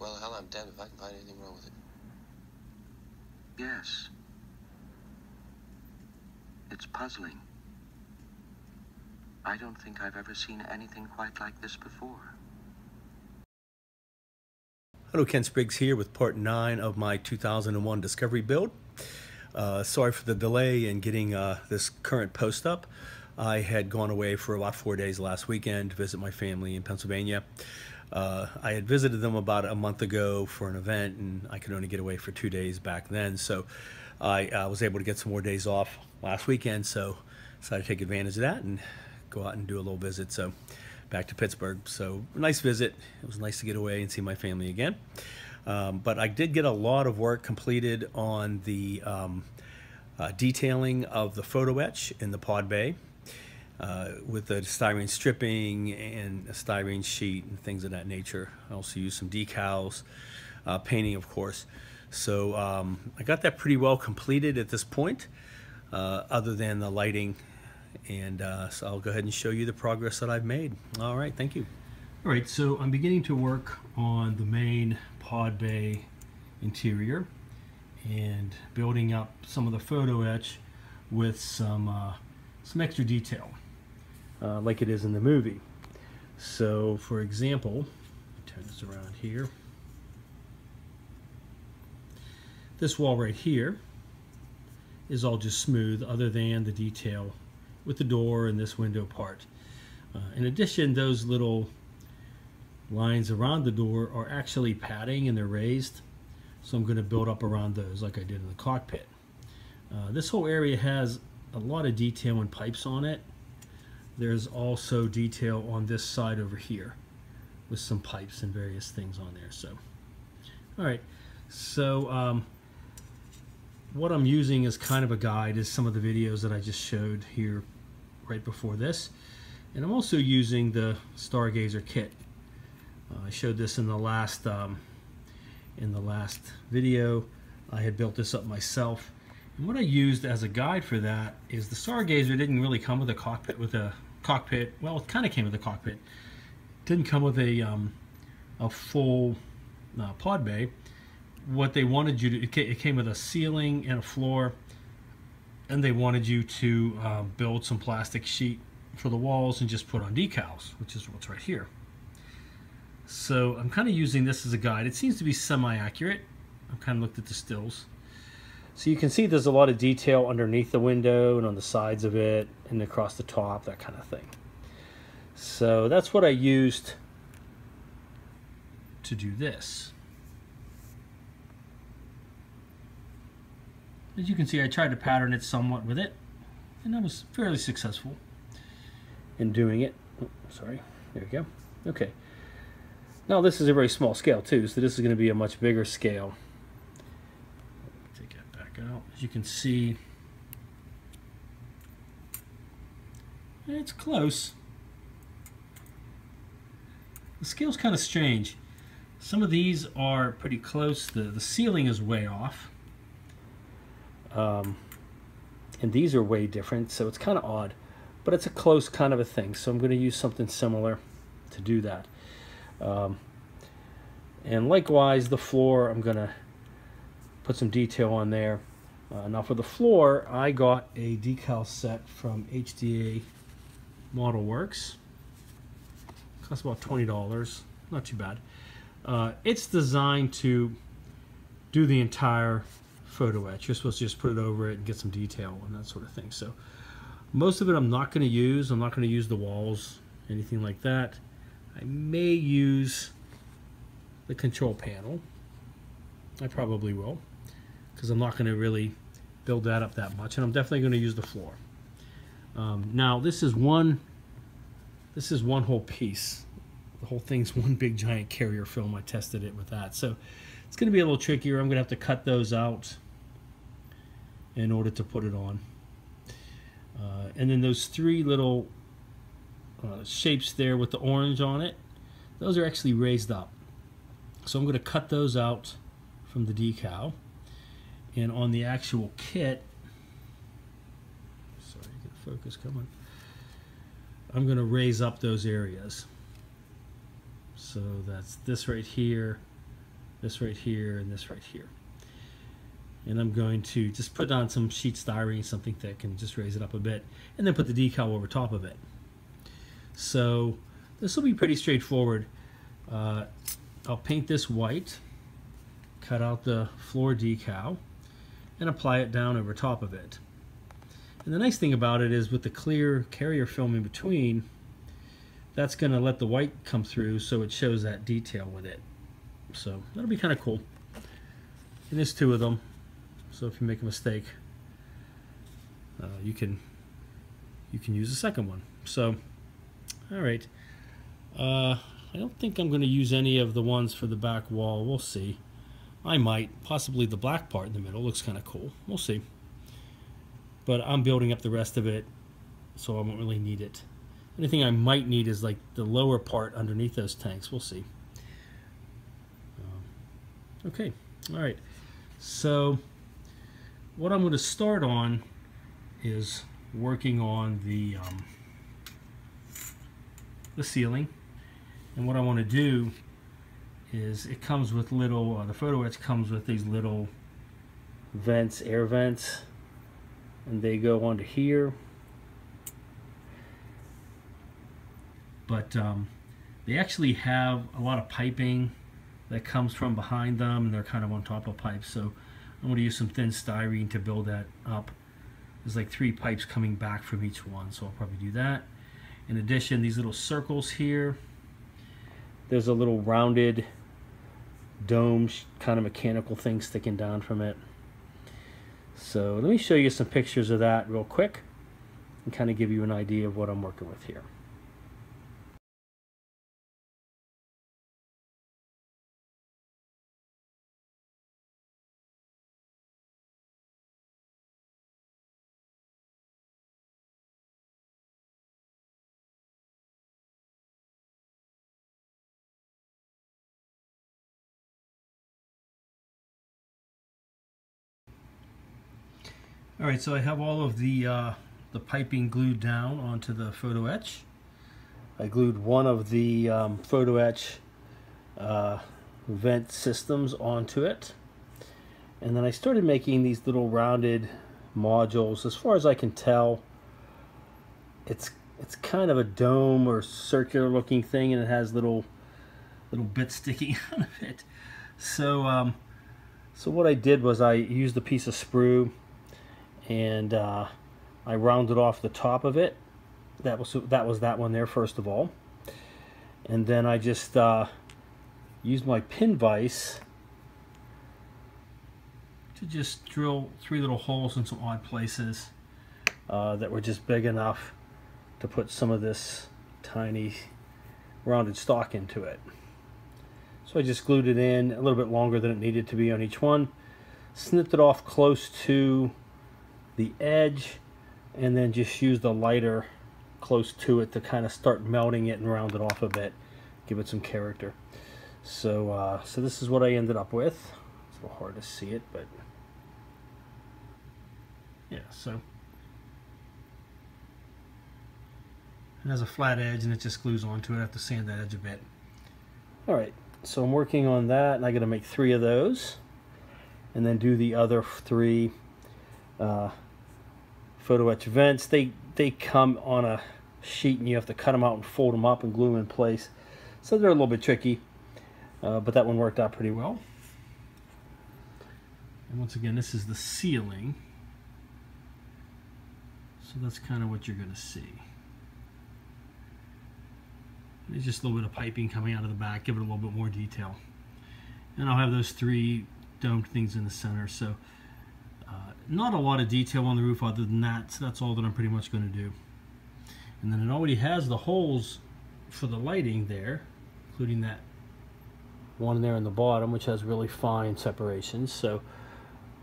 Well, hell, I'm damned if I can find anything wrong with it. Yes. It's puzzling. I don't think I've ever seen anything quite like this before. Hello, Ken Spriggs here with part 9 of my 2001 Discovery build. Uh, sorry for the delay in getting uh, this current post up. I had gone away for about four days last weekend to visit my family in Pennsylvania. Uh, I had visited them about a month ago for an event, and I could only get away for two days back then. So I uh, was able to get some more days off last weekend. So decided to take advantage of that and go out and do a little visit. So back to Pittsburgh. So nice visit. It was nice to get away and see my family again. Um, but I did get a lot of work completed on the um, uh, detailing of the photo etch in the pod bay uh, with the styrene stripping and a styrene sheet and things of that nature. I also used some decals, uh, painting of course. So um, I got that pretty well completed at this point, uh, other than the lighting. And uh, so I'll go ahead and show you the progress that I've made. All right, thank you. All right, so I'm beginning to work on the main pod bay interior and building up some of the photo etch with some uh, some extra detail uh, like it is in the movie. So, for example, turn this around here. This wall right here is all just smooth other than the detail with the door and this window part. Uh, in addition, those little lines around the door are actually padding and they're raised. So I'm going to build up around those like I did in the cockpit. Uh, this whole area has a lot of detail and pipes on it there's also detail on this side over here with some pipes and various things on there. So, all right. So, um, what I'm using as kind of a guide is some of the videos that I just showed here right before this. And I'm also using the Stargazer kit. Uh, I showed this in the last um, in the last video. I had built this up myself. And what I used as a guide for that is the Stargazer didn't really come with a cockpit with a cockpit. Well, it kind of came with a cockpit. Didn't come with a um, a full uh, pod bay. What they wanted you to it came with a ceiling and a floor, and they wanted you to uh, build some plastic sheet for the walls and just put on decals, which is what's right here. So I'm kind of using this as a guide. It seems to be semi-accurate. I've kind of looked at the stills. So you can see there's a lot of detail underneath the window and on the sides of it and across the top, that kind of thing. So that's what I used to do this. As you can see, I tried to pattern it somewhat with it, and I was fairly successful in doing it. Oh, sorry, there we go. Okay. Now this is a very small scale too, so this is going to be a much bigger scale. As you can see, it's close. The scale's kind of strange. Some of these are pretty close. The, the ceiling is way off. Um, and these are way different, so it's kind of odd. But it's a close kind of a thing, so I'm going to use something similar to do that. Um, and likewise, the floor, I'm going to put some detail on there. Uh, now for the floor, I got a decal set from HDA Model Works. Cost about $20, not too bad. Uh, it's designed to do the entire photo etch. You're supposed to just put it over it and get some detail and that sort of thing. So most of it I'm not going to use. I'm not going to use the walls, anything like that. I may use the control panel. I probably will because I'm not going to really build that up that much and I'm definitely going to use the floor. Um, now this is one this is one whole piece. The whole thing's one big giant carrier film. I tested it with that. So it's going to be a little trickier. I'm going to have to cut those out in order to put it on. Uh, and then those three little uh, shapes there with the orange on it, those are actually raised up. So I'm going to cut those out from the decal and on the actual kit sorry get focus coming I'm going to raise up those areas so that's this right here this right here, and this right here. And I'm going to just put on some sheet styrene, something thick, and just raise it up a bit, and then put the decal over top of it. So this will be pretty straightforward. Uh, I'll paint this white, cut out the floor decal, and apply it down over top of it. And the nice thing about it is with the clear carrier film in between, that's going to let the white come through so it shows that detail with it. So that'll be kind of cool. And there's two of them. So if you make a mistake, uh, you can you can use the second one. So, all right. Uh, I don't think I'm going to use any of the ones for the back wall. We'll see. I might. Possibly the black part in the middle looks kind of cool. We'll see. But I'm building up the rest of it, so I won't really need it. Anything I might need is like the lower part underneath those tanks. We'll see. Um, okay. All right. So what I'm going to start on is working on the um, the ceiling and what I want to do is it comes with little uh, the photo etch comes with these little vents air vents and they go onto here but um, they actually have a lot of piping that comes from behind them and they're kind of on top of pipes so I'm going to use some thin styrene to build that up. There's like three pipes coming back from each one, so I'll probably do that. In addition, these little circles here, there's a little rounded dome kind of mechanical thing sticking down from it. So let me show you some pictures of that real quick and kind of give you an idea of what I'm working with here. All right, so I have all of the uh, the piping glued down onto the photo etch. I glued one of the um, photo etch uh, vent systems onto it. And then I started making these little rounded modules. As far as I can tell, it's it's kind of a dome or circular looking thing and it has little little bits sticking out of it. So um, so what I did was I used a piece of sprue and uh, I rounded off the top of it. That was that was that one there first of all, and then I just uh, used my pin vise to just drill three little holes in some odd places uh, that were just big enough to put some of this tiny rounded stock into it. So I just glued it in a little bit longer than it needed to be on each one, snipped it off close to the edge and then just use the lighter close to it to kind of start melting it and round it off a bit. Give it some character. So uh, so this is what I ended up with. It's a little hard to see it but yeah so. It has a flat edge and it just glues onto it. I have to sand that edge a bit. Alright so I'm working on that and I got to make three of those and then do the other three uh, photo etch vents. They they come on a sheet and you have to cut them out and fold them up and glue them in place. So they're a little bit tricky, uh, but that one worked out pretty well. And once again, this is the ceiling. So that's kind of what you're going to see. There's just a little bit of piping coming out of the back, give it a little bit more detail. And I'll have those three domed things in the center. So not a lot of detail on the roof other than that, so that's all that I'm pretty much going to do. And then it already has the holes for the lighting there, including that one there in the bottom, which has really fine separations. So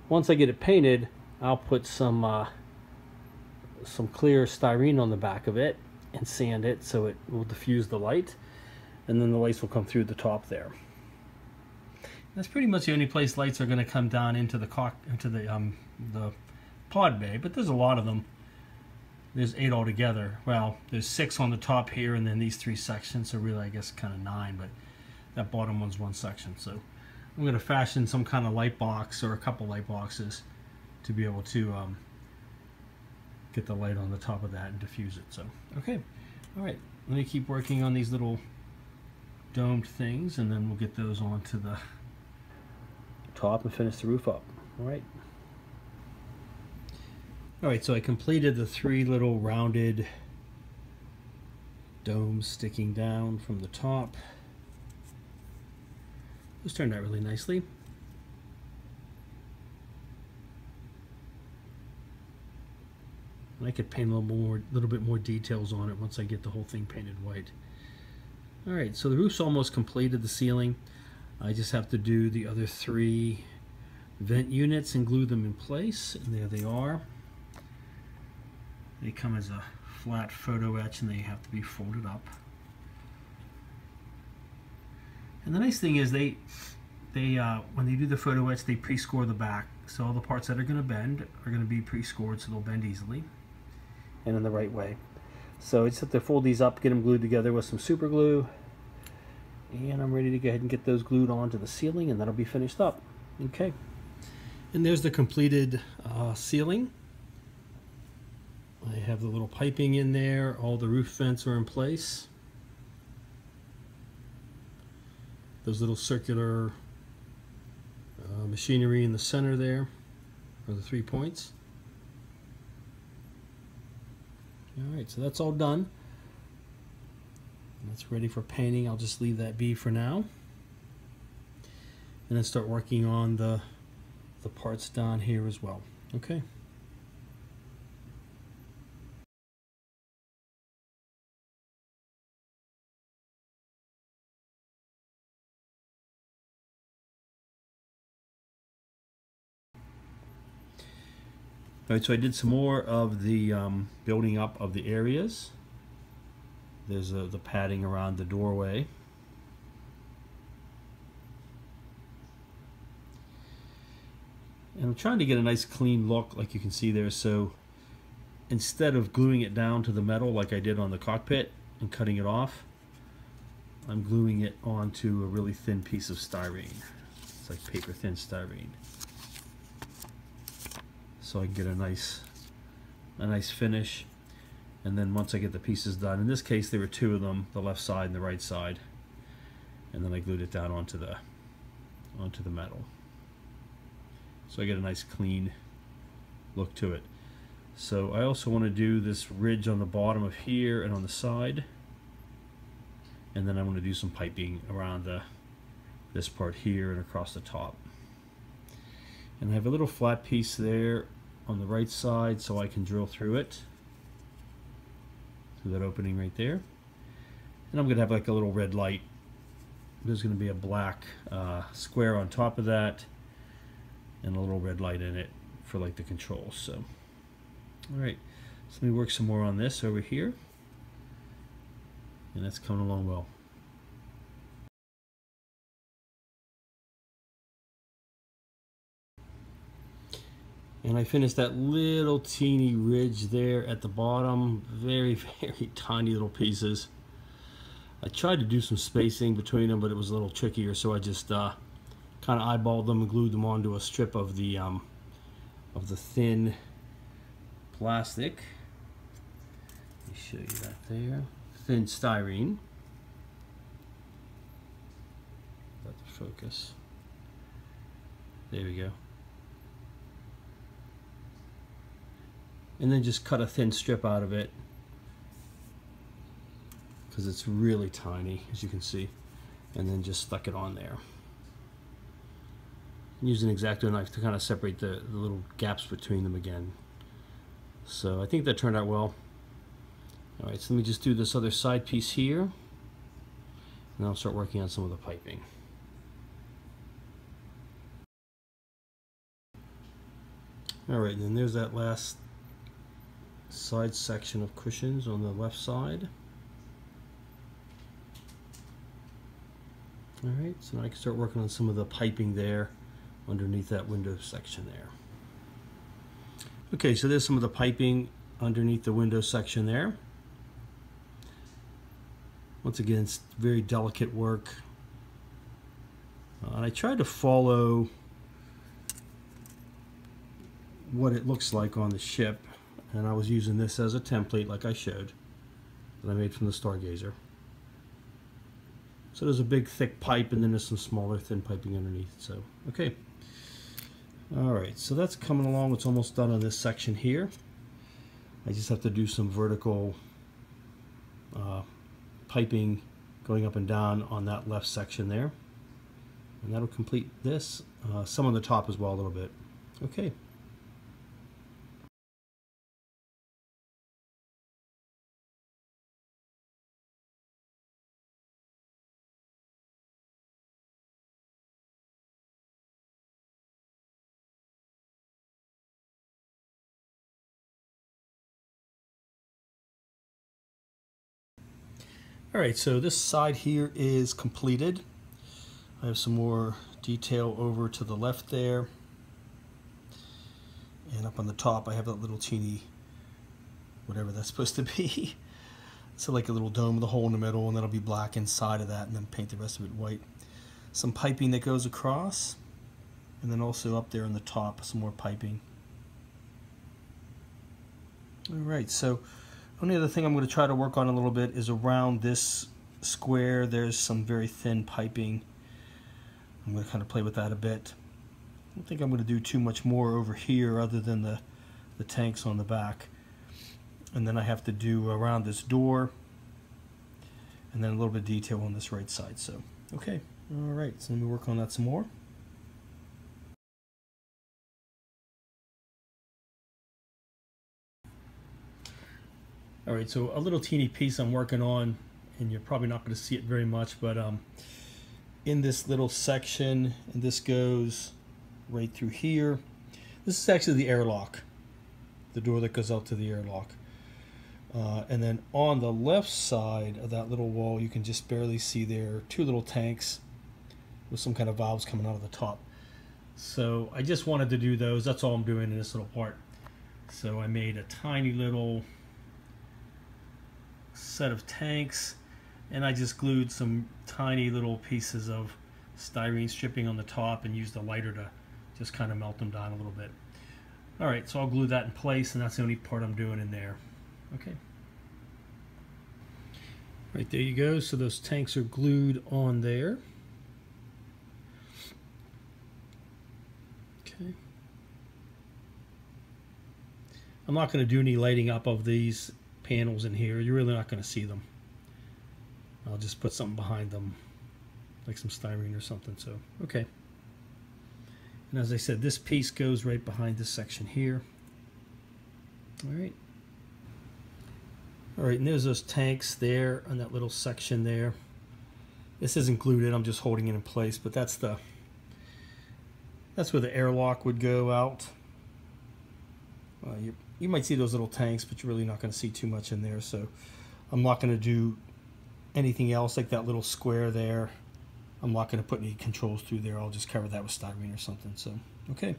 once I get it painted, I'll put some uh, some clear styrene on the back of it and sand it so it will diffuse the light, and then the lights will come through the top there. That's pretty much the only place lights are going to come down into the cock into the um, the pod bay, but there's a lot of them. There's eight altogether. Well, there's six on the top here, and then these three sections. So really, I guess kind of nine, but that bottom one's one section. So I'm going to fashion some kind of light box or a couple light boxes to be able to um, get the light on the top of that and diffuse it. So, okay. All right. Let me keep working on these little domed things and then we'll get those onto the top and finish the roof up. All right. All right, so I completed the three little rounded domes sticking down from the top. Those turned out really nicely. I could paint a little more, little bit more details on it once I get the whole thing painted white. All right, so the roof's almost completed, the ceiling. I just have to do the other three vent units and glue them in place, and there they are. They come as a flat photo etch and they have to be folded up. And the nice thing is they, they uh, when they do the photo etch, they pre-score the back. So all the parts that are going to bend are going to be pre-scored so they'll bend easily and in the right way. So I just have to fold these up, get them glued together with some super glue. And I'm ready to go ahead and get those glued onto the ceiling and that'll be finished up. Okay. And there's the completed uh, ceiling. I have the little piping in there. All the roof vents are in place. Those little circular uh, machinery in the center there are the three points. Alright, so that's all done. That's ready for painting. I'll just leave that be for now. And then start working on the, the parts down here as well. Okay. All right, so I did some more of the um, building up of the areas. There's uh, the padding around the doorway. And I'm trying to get a nice clean look like you can see there. So instead of gluing it down to the metal like I did on the cockpit and cutting it off, I'm gluing it onto a really thin piece of styrene. It's like paper thin styrene so I can get a nice a nice finish and then once I get the pieces done in this case there were two of them the left side and the right side and then I glued it down onto the onto the metal. So I get a nice clean look to it. So I also want to do this ridge on the bottom of here and on the side and then I want to do some piping around the this part here and across the top. And I have a little flat piece there on the right side so I can drill through it through that opening right there. And I'm gonna have like a little red light. There's gonna be a black uh, square on top of that and a little red light in it for like the controls so. All right so let me work some more on this over here. And that's coming along well and I finished that little teeny ridge there at the bottom. Very very tiny little pieces. I tried to do some spacing between them but it was a little trickier so I just uh, kind of eyeballed them and glued them onto a strip of the um, of the thin plastic. Let me show you that there. Thin styrene. The focus. There we go and then just cut a thin strip out of it. Because it's really tiny as you can see. And then just stuck it on there. Use an X-Acto knife to kind of separate the, the little gaps between them again. So I think that turned out well. Alright so let me just do this other side piece here. And I'll start working on some of the piping. Alright, and then there's that last side section of cushions on the left side. Alright, so now I can start working on some of the piping there underneath that window section there. Okay, so there's some of the piping underneath the window section there. Once again, it's very delicate work. Uh, and I tried to follow what it looks like on the ship and I was using this as a template like I showed that I made from the Stargazer. So there's a big thick pipe and then there's some smaller thin piping underneath. So, okay. Alright, so that's coming along. It's almost done on this section here. I just have to do some vertical uh, piping going up and down on that left section there. And that'll complete this. Uh, some on the top as well a little bit. Okay. All right, so this side here is completed. I have some more detail over to the left there. And up on the top, I have that little teeny, whatever that's supposed to be. so like a little dome with a hole in the middle, and that'll be black inside of that, and then paint the rest of it white. Some piping that goes across, and then also up there on the top, some more piping. All right, so only other thing I'm going to try to work on a little bit is around this square. There's some very thin piping. I'm going to kind of play with that a bit. I don't think I'm going to do too much more over here other than the, the tanks on the back. And then I have to do around this door and then a little bit of detail on this right side. So, okay. All right, so let me work on that some more. All right, so a little teeny piece I'm working on, and you're probably not going to see it very much, but um, in this little section, and this goes right through here. This is actually the airlock, the door that goes out to the airlock. Uh, and then on the left side of that little wall, you can just barely see there two little tanks with some kind of valves coming out of the top. So I just wanted to do those. That's all I'm doing in this little part. So I made a tiny little set of tanks and I just glued some tiny little pieces of styrene stripping on the top and used a lighter to just kind of melt them down a little bit. Alright, so I'll glue that in place and that's the only part I'm doing in there. Okay. Right, there you go. So those tanks are glued on there. Okay. I'm not going to do any lighting up of these panels in here, you're really not going to see them. I'll just put something behind them, like some styrene or something. So, okay. And as I said, this piece goes right behind this section here. All right. All right, and there's those tanks there on that little section there. This isn't glued in, I'm just holding it in place, but that's the that's where the airlock would go out. Uh, you you might see those little tanks, but you're really not going to see too much in there. So I'm not going to do anything else like that little square there. I'm not going to put any controls through there. I'll just cover that with styrene or something. So, okay.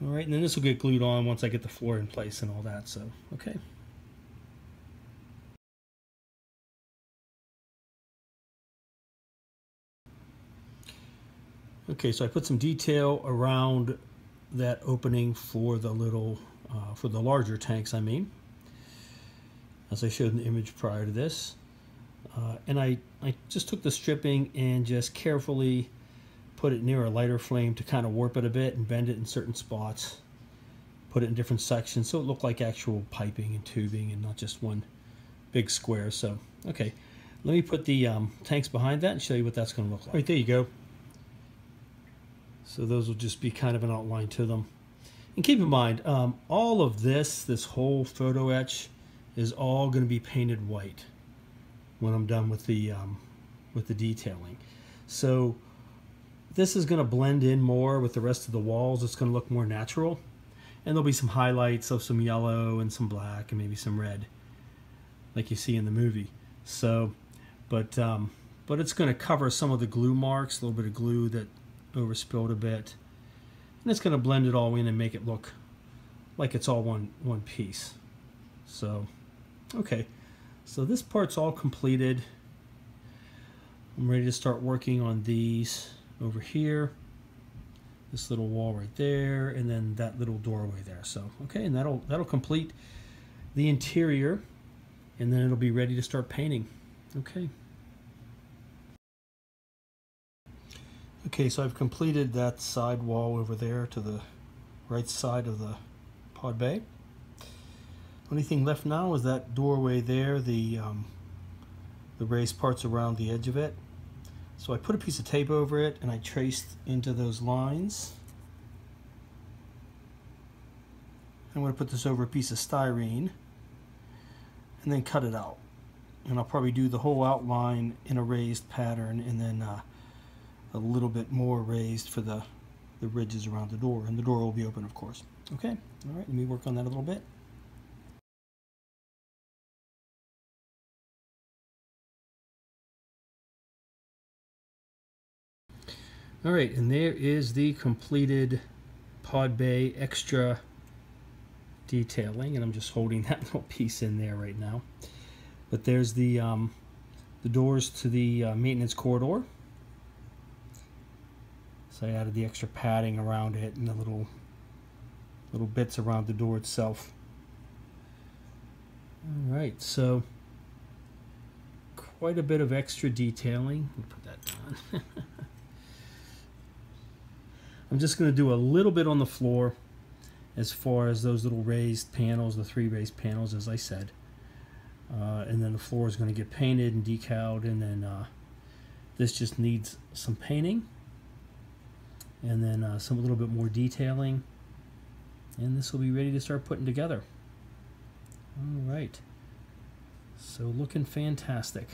All right, and then this will get glued on once I get the floor in place and all that. So, okay. Okay, so I put some detail around that opening for the little uh, for the larger tanks I mean as I showed in the image prior to this uh, and I, I just took the stripping and just carefully put it near a lighter flame to kind of warp it a bit and bend it in certain spots put it in different sections so it looked like actual piping and tubing and not just one big square so okay let me put the um, tanks behind that and show you what that's going to look like. Right there you go. So those will just be kind of an outline to them. And keep in mind, um, all of this, this whole photo etch, is all going to be painted white when I'm done with the um, with the detailing. So this is going to blend in more with the rest of the walls. It's going to look more natural. And there'll be some highlights of some yellow and some black and maybe some red, like you see in the movie. So, but um, but it's going to cover some of the glue marks, a little bit of glue that overspilled a bit and it's going to blend it all in and make it look like it's all one one piece so okay so this part's all completed I'm ready to start working on these over here, this little wall right there, and then that little doorway there. So, okay, and that'll that'll complete the interior, and then it'll be ready to start painting. Okay. Okay, so I've completed that side wall over there to the right side of the pod bay. Only thing left now is that doorway there, the um, the raised parts around the edge of it. So I put a piece of tape over it and I traced into those lines. I'm going to put this over a piece of styrene and then cut it out. And I'll probably do the whole outline in a raised pattern and then uh, a little bit more raised for the, the ridges around the door. And the door will be open, of course. Okay, all right, let me work on that a little bit. All right, and there is the completed pod bay extra detailing, and I'm just holding that little piece in there right now. But there's the um, the doors to the uh, maintenance corridor. So I added the extra padding around it and the little little bits around the door itself. All right, so quite a bit of extra detailing. Put that. I'm just going to do a little bit on the floor as far as those little raised panels, the three raised panels, as I said. Uh, and then the floor is going to get painted and decaled, and then uh, this just needs some painting, and then uh, some a little bit more detailing, and this will be ready to start putting together. All right, so looking fantastic.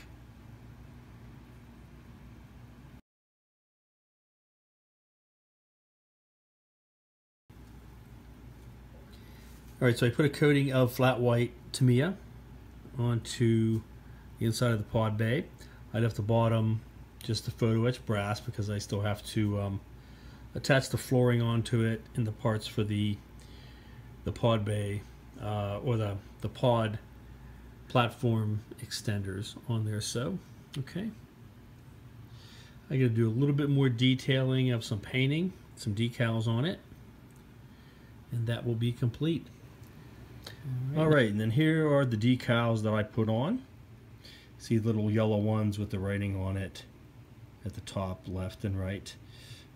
All right, so I put a coating of flat white Tamiya onto the inside of the pod bay. I left the bottom just the photo etch brass because I still have to um, attach the flooring onto it and the parts for the the pod bay uh, or the the pod platform extenders on there. So, okay. I got to do a little bit more detailing of some painting, some decals on it, and that will be complete. All right, and then here are the decals that I put on. See the little yellow ones with the writing on it at the top, left and right.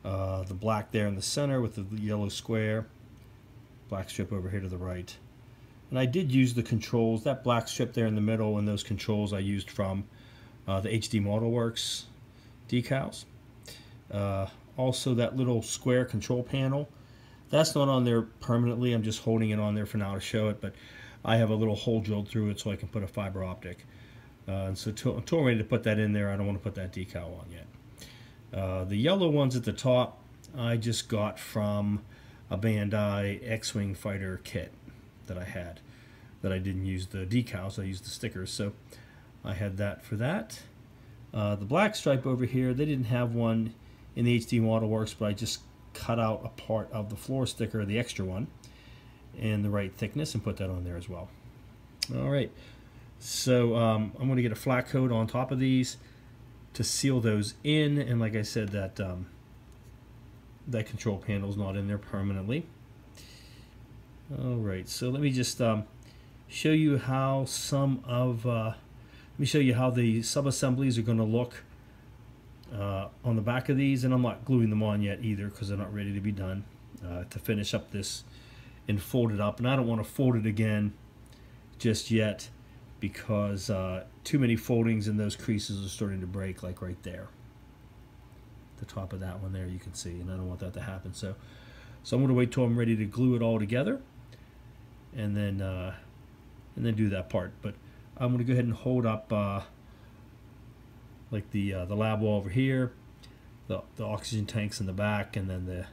Uh, the black there in the center with the yellow square. Black strip over here to the right. And I did use the controls, that black strip there in the middle and those controls I used from uh, the HD Modelworks decals. Uh, also that little square control panel that's not on there permanently. I'm just holding it on there for now to show it, but I have a little hole drilled through it so I can put a fiber optic. Uh, and so I'm ready to put that in there, I don't want to put that decal on yet. Uh, the yellow ones at the top, I just got from a Bandai X-Wing fighter kit that I had. That I didn't use the decals, I used the stickers. So I had that for that. Uh, the black stripe over here, they didn't have one in the HD Modelworks, but I just cut out a part of the floor sticker, the extra one, and the right thickness and put that on there as well. All right, so um, I'm going to get a flat coat on top of these to seal those in, and like I said, that um, that control panel is not in there permanently. All right, so let me just um, show you how some of, uh, let me show you how the sub-assemblies are going to look uh, on the back of these and I'm not gluing them on yet either because they're not ready to be done uh, to finish up this and fold it up and I don't want to fold it again just yet because uh, too many foldings and those creases are starting to break like right there the top of that one there you can see and I don't want that to happen so so I'm going to wait till I'm ready to glue it all together and then uh, and then do that part but I'm going to go ahead and hold up uh, like the uh, the lab wall over here, the, the oxygen tanks in the back, and then the,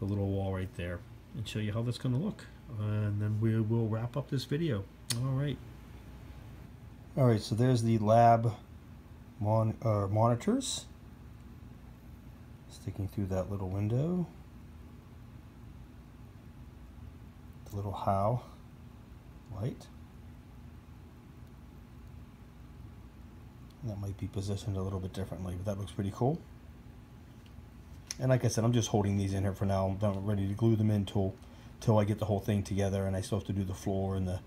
the little wall right there, and show you how that's going to look. And then we will wrap up this video. All right. All right, so there's the lab mon uh, monitors sticking through that little window. The little HAL light. That might be positioned a little bit differently, but that looks pretty cool. and like I said, I'm just holding these in here for now. I'm not ready to glue them in till, till I get the whole thing together, and I still have to do the floor and the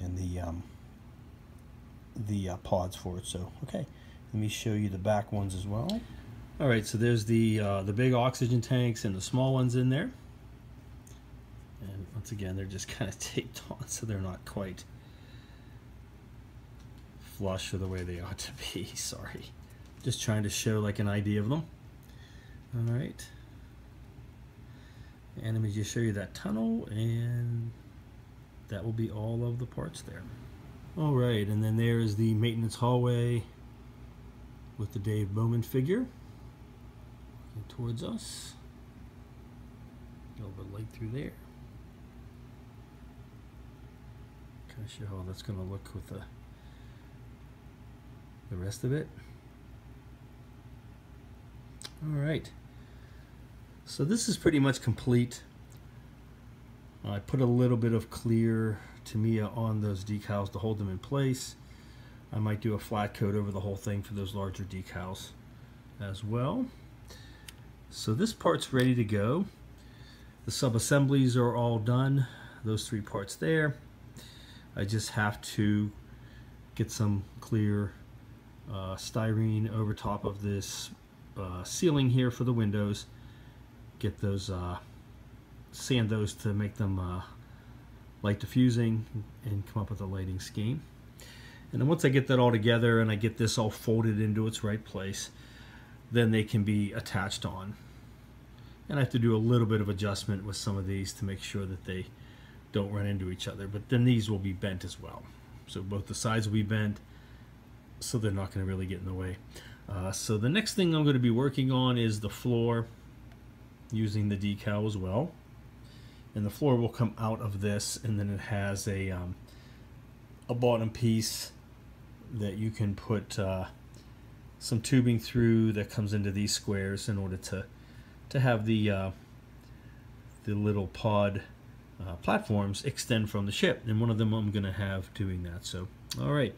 and the um, the uh, pods for it. So okay, let me show you the back ones as well. All right, so there's the uh, the big oxygen tanks and the small ones in there. And once again, they're just kind of taped on, so they're not quite flush or the way they ought to be. Sorry, just trying to show like an idea of them. All right. And let me just show you that tunnel and that will be all of the parts there. All right, and then there is the maintenance hallway with the Dave Bowman figure towards us. A little bit light through there. Kind of show how that's going to look with the the rest of it. All right. So this is pretty much complete. I put a little bit of clear Tamiya on those decals to hold them in place. I might do a flat coat over the whole thing for those larger decals as well. So this part's ready to go. The sub-assemblies are all done. Those three parts there. I just have to get some clear uh, styrene over top of this uh, ceiling here for the windows. Get those, uh, sand those to make them uh, light diffusing and come up with a lighting scheme. And then once I get that all together and I get this all folded into its right place, then they can be attached on. And I have to do a little bit of adjustment with some of these to make sure that they don't run into each other. But then these will be bent as well. So both the sides will be bent, so they're not going to really get in the way. Uh, so the next thing I'm going to be working on is the floor using the decal as well and the floor will come out of this and then it has a um, a bottom piece that you can put uh, some tubing through that comes into these squares in order to to have the uh, the little pod uh, platforms extend from the ship. And one of them I'm gonna have doing that. So all right.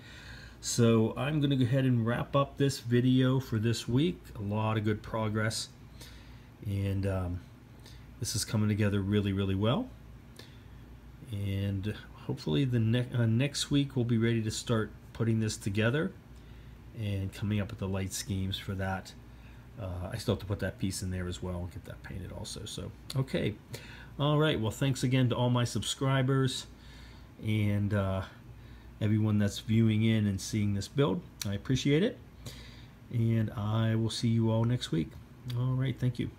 So I'm gonna go ahead and wrap up this video for this week. A lot of good progress. And um, this is coming together really, really well. And hopefully the ne uh, next week we'll be ready to start putting this together and coming up with the light schemes for that. Uh, I still have to put that piece in there as well and get that painted also. So, okay. All right. Well, thanks again to all my subscribers and uh, everyone that's viewing in and seeing this build. I appreciate it. And I will see you all next week. All right. Thank you.